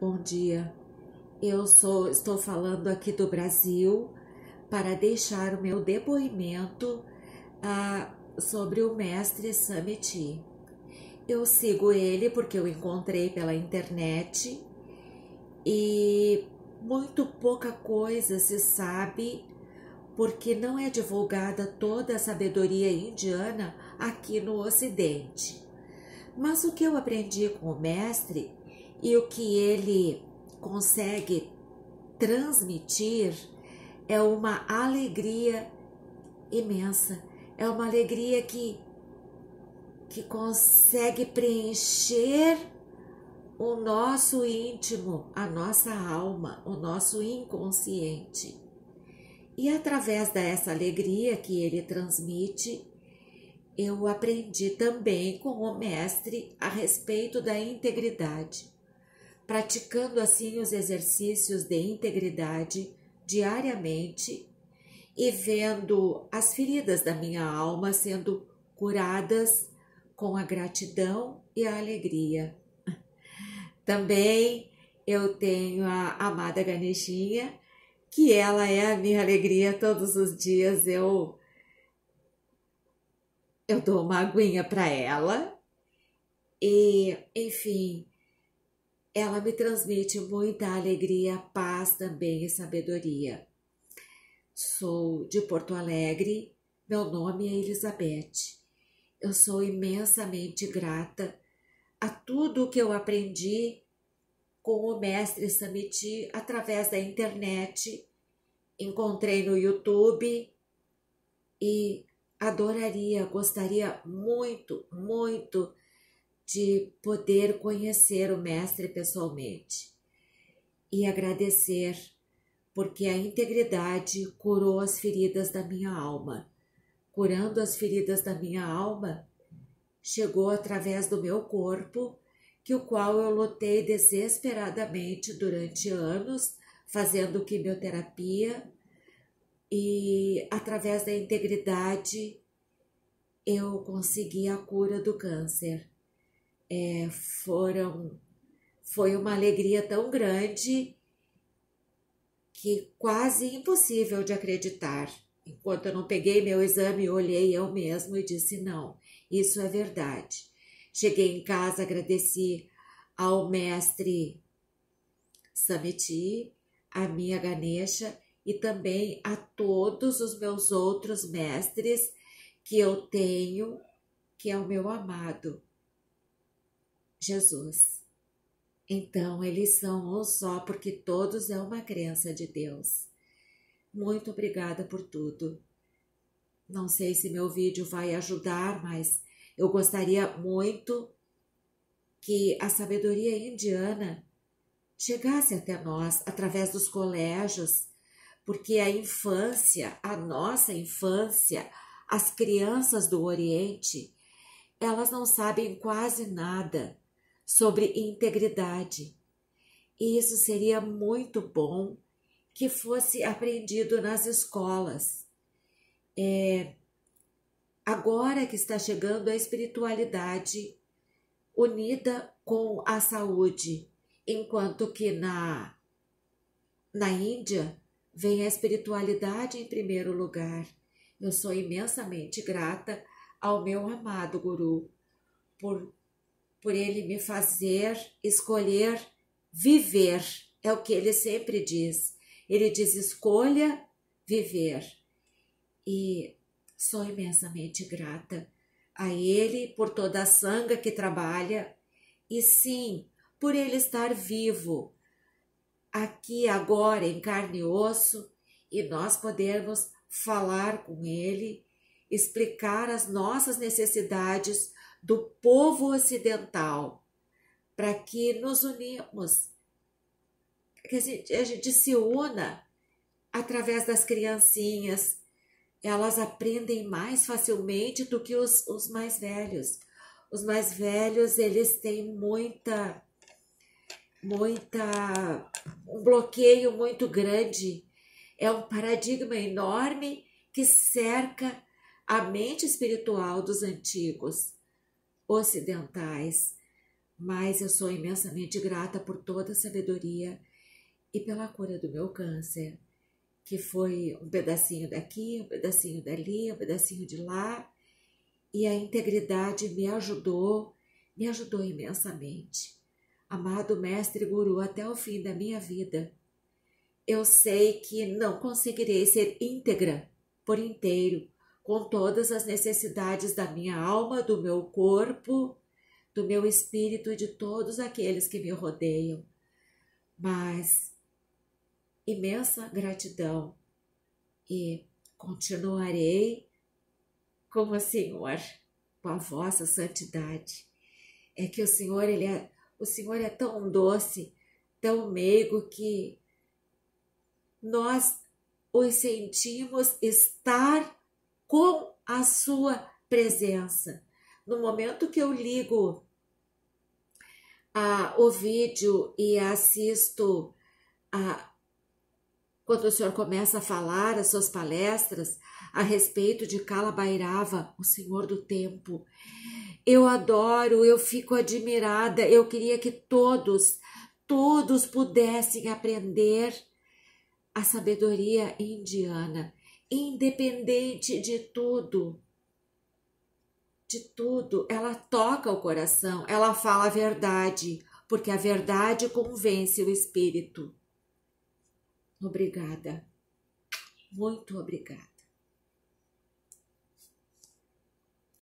Bom dia. Eu sou, estou falando aqui do Brasil para deixar o meu depoimento ah, sobre o mestre Samiti. Eu sigo ele porque eu encontrei pela internet e muito pouca coisa se sabe porque não é divulgada toda a sabedoria indiana aqui no Ocidente. Mas o que eu aprendi com o mestre e o que ele consegue transmitir é uma alegria imensa, é uma alegria que, que consegue preencher o nosso íntimo, a nossa alma, o nosso inconsciente. E através dessa alegria que ele transmite, eu aprendi também com o mestre a respeito da integridade praticando assim os exercícios de integridade diariamente e vendo as feridas da minha alma sendo curadas com a gratidão e a alegria. Também eu tenho a amada Ganeshinha, que ela é a minha alegria todos os dias. Eu eu dou uma aguinha para ela e, enfim, ela me transmite muita alegria, paz também e sabedoria. Sou de Porto Alegre, meu nome é Elizabeth. Eu sou imensamente grata a tudo que eu aprendi com o mestre Samiti através da internet. Encontrei no YouTube e adoraria, gostaria muito, muito de poder conhecer o Mestre pessoalmente e agradecer, porque a integridade curou as feridas da minha alma. Curando as feridas da minha alma, chegou através do meu corpo, que o qual eu lutei desesperadamente durante anos, fazendo quimioterapia, e através da integridade eu consegui a cura do câncer é, foram foi uma alegria tão grande que quase impossível de acreditar. Enquanto eu não peguei meu exame, olhei eu mesmo e disse: não, isso é verdade. Cheguei em casa, agradeci ao mestre Samiti, a minha Ganesha e também a todos os meus outros mestres que eu tenho, que é o meu amado Jesus. Então, eles são um só, porque todos é uma crença de Deus. Muito obrigada por tudo. Não sei se meu vídeo vai ajudar, mas eu gostaria muito que a sabedoria indiana chegasse até nós através dos colégios, porque a infância, a nossa infância, as crianças do Oriente, elas não sabem quase nada sobre integridade. E isso seria muito bom que fosse aprendido nas escolas. É, agora que está chegando a espiritualidade unida com a saúde, enquanto que na, na Índia vem a espiritualidade em primeiro lugar. Eu sou imensamente grata ao meu amado Guru por por ele me fazer escolher viver. É o que ele sempre diz. Ele diz: escolha viver. E sou imensamente grata a ele por toda a sanga que trabalha e sim por ele estar vivo aqui agora em carne e osso e nós podermos falar com ele, explicar as nossas necessidades do povo ocidental, para que nos unimos, que a gente, a gente se una através das criancinhas. Elas aprendem mais facilmente do que os, os mais velhos. Os mais velhos, eles têm muita, muita, um bloqueio muito grande. É um paradigma enorme que cerca a mente espiritual dos antigos ocidentais. mas eu sou imensamente grata por toda a sabedoria e pela cura do meu câncer, que foi um pedacinho daqui, um pedacinho dali, um pedacinho de lá, e a integridade me ajudou, me ajudou imensamente. Amado Mestre Guru, até o fim da minha vida, eu sei que não conseguirei ser íntegra por inteiro, com todas as necessidades da minha alma, do meu corpo, do meu espírito e de todos aqueles que me rodeiam. Mas imensa gratidão e continuarei com o Senhor, com a vossa santidade. É que o Senhor, ele é, o Senhor é tão doce, tão meigo que nós os sentimos estar com a sua presença. No momento que eu ligo a, o vídeo e assisto a, quando o senhor começa a falar as suas palestras a respeito de Calabairava, o senhor do tempo, eu adoro, eu fico admirada, eu queria que todos, todos pudessem aprender a sabedoria indiana, independente de tudo. De tudo, ela toca o coração, ela fala a verdade, porque a verdade convence o espírito. Obrigada. Muito obrigada.